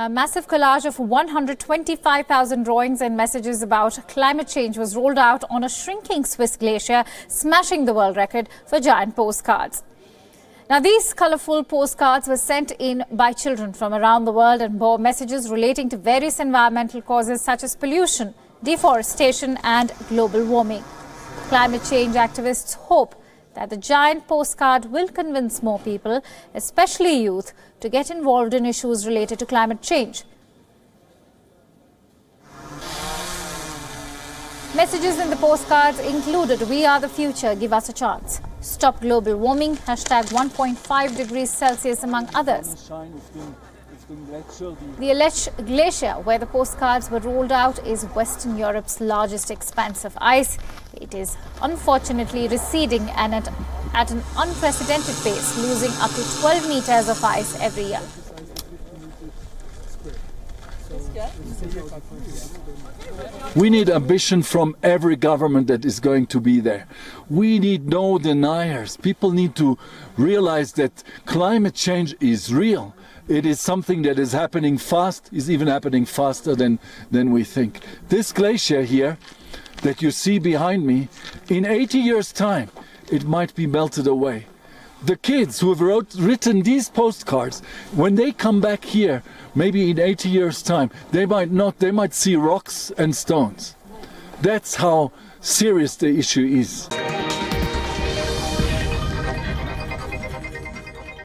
A massive collage of 125,000 drawings and messages about climate change was rolled out on a shrinking Swiss glacier, smashing the world record for giant postcards. Now, these colorful postcards were sent in by children from around the world and bore messages relating to various environmental causes such as pollution, deforestation, and global warming. Climate change activists hope that the giant postcard will convince more people, especially youth, to get involved in issues related to climate change. Messages in the postcards included We are the future, give us a chance. Stop global warming, hashtag 1.5 degrees Celsius, among others. The Glacier, where the postcards were rolled out, is Western Europe's largest expanse of ice. It is unfortunately receding and at, at an unprecedented pace, losing up to 12 meters of ice every year. We need ambition from every government that is going to be there. We need no deniers. People need to realize that climate change is real. It is something that is happening fast, is even happening faster than, than we think. This glacier here that you see behind me, in 80 years' time, it might be melted away. The kids who have wrote, written these postcards, when they come back here, maybe in 80 years' time, they might not, they might see rocks and stones. That's how serious the issue is.